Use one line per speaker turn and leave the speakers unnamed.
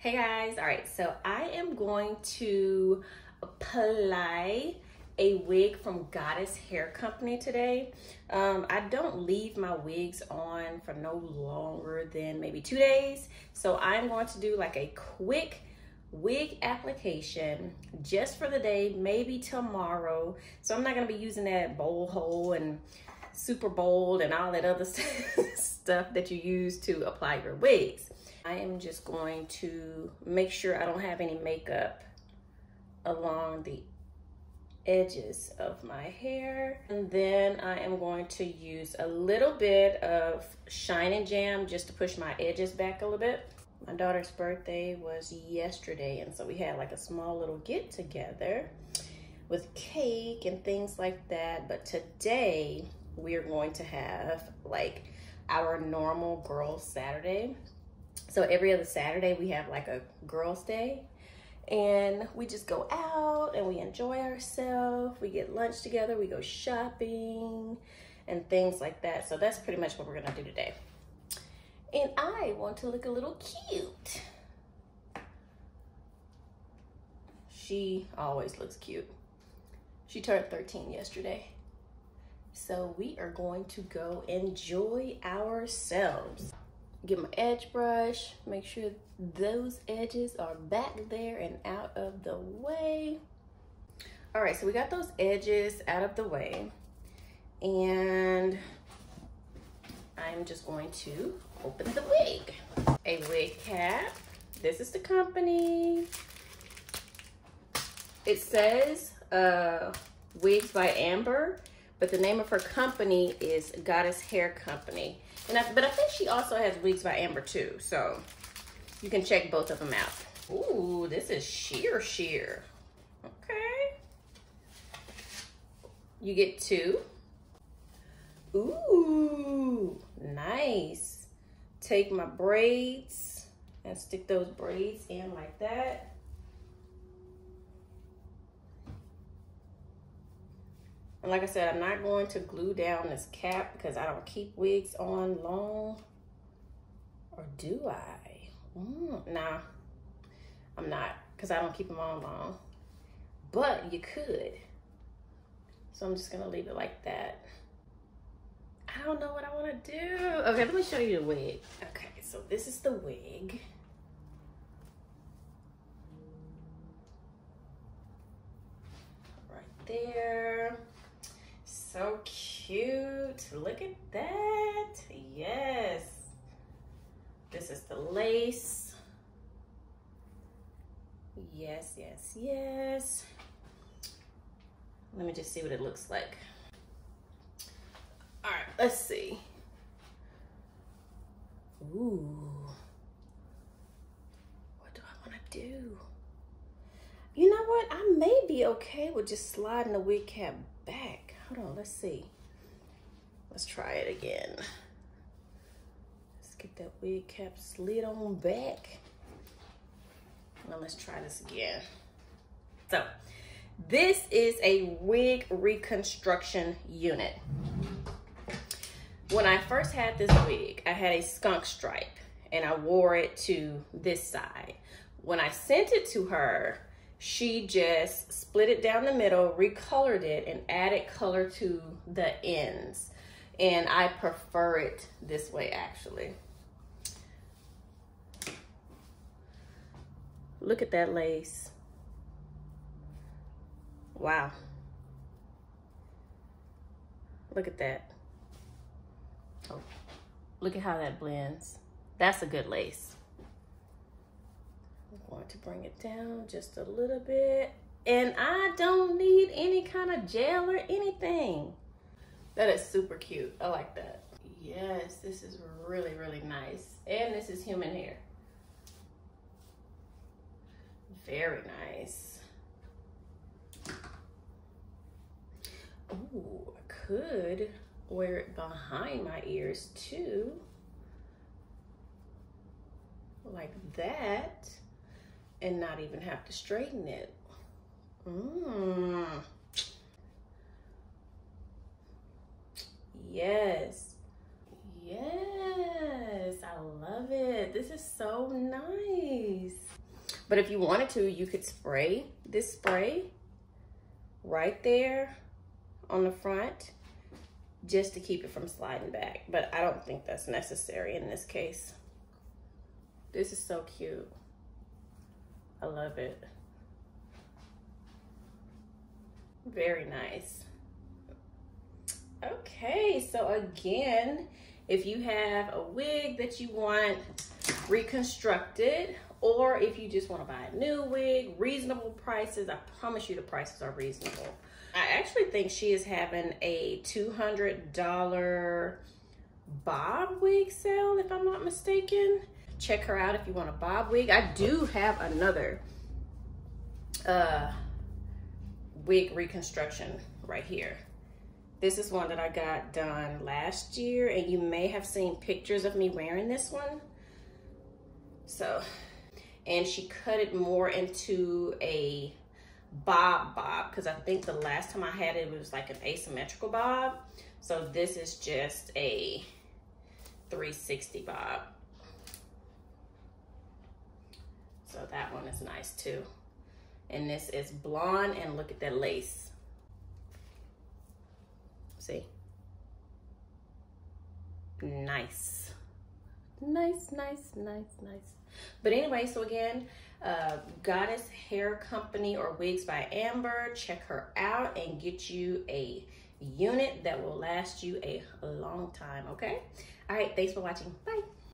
Hey guys, all right, so I am going to apply a wig from Goddess Hair Company today. Um, I don't leave my wigs on for no longer than maybe two days. So I'm going to do like a quick wig application just for the day, maybe tomorrow. So I'm not gonna be using that Bold Hold and super bold and all that other stuff that you use to apply your wigs. I am just going to make sure I don't have any makeup along the edges of my hair. And then I am going to use a little bit of Shine and Jam just to push my edges back a little bit. My daughter's birthday was yesterday, and so we had like a small little get together with cake and things like that. But today we're going to have like our normal girls Saturday. So every other Saturday we have like a girls day and we just go out and we enjoy ourselves. We get lunch together, we go shopping and things like that. So that's pretty much what we're gonna do today. And I want to look a little cute. She always looks cute. She turned 13 yesterday. So we are going to go enjoy ourselves get my edge brush, make sure those edges are back there and out of the way. All right, so we got those edges out of the way and I'm just going to open the wig. A wig cap. This is the company. It says uh, Wigs by Amber, but the name of her company is Goddess Hair Company. And I, but I think she also has wigs by Amber too. So you can check both of them out. Ooh, this is sheer sheer. Okay. You get two. Ooh, nice. Take my braids and stick those braids in like that. And like I said, I'm not going to glue down this cap because I don't keep wigs on long. Or do I? Mm, nah, I'm not because I don't keep them on long. But you could. So I'm just going to leave it like that. I don't know what I want to do. Okay, let me show you the wig. Okay, so this is the wig. Right there so cute. Look at that. Yes. This is the lace. Yes, yes, yes. Let me just see what it looks like. All right, let's see. Ooh. What do I want to do? You know what? I may be okay with just sliding the wig cap. Hold on, let's see. Let's try it again. Let's get that wig cap slid on back. Now let's try this again. So, this is a wig reconstruction unit. When I first had this wig, I had a skunk stripe and I wore it to this side. When I sent it to her, she just split it down the middle, recolored it, and added color to the ends. And I prefer it this way, actually. Look at that lace. Wow. Look at that. Oh, look at how that blends. That's a good lace going to bring it down just a little bit. And I don't need any kind of gel or anything. That is super cute. I like that. Yes, this is really, really nice. And this is human hair. Very nice. Ooh, I could wear it behind my ears too. Like that and not even have to straighten it. Mmm. Yes. Yes, I love it. This is so nice. But if you wanted to, you could spray this spray right there on the front just to keep it from sliding back. But I don't think that's necessary in this case. This is so cute. I love it. Very nice. Okay, so again, if you have a wig that you want reconstructed, or if you just want to buy a new wig, reasonable prices, I promise you the prices are reasonable. I actually think she is having a $200 bob wig sale, if I'm not mistaken. Check her out if you want a bob wig. I do have another uh, wig reconstruction right here. This is one that I got done last year and you may have seen pictures of me wearing this one. So, and she cut it more into a bob bob because I think the last time I had it, it was like an asymmetrical bob. So this is just a 360 bob. So that one is nice too. And this is blonde and look at that lace. See? Nice. Nice, nice, nice, nice. But anyway, so again, uh, Goddess Hair Company or Wigs by Amber. Check her out and get you a unit that will last you a long time, okay? All right, thanks for watching. Bye.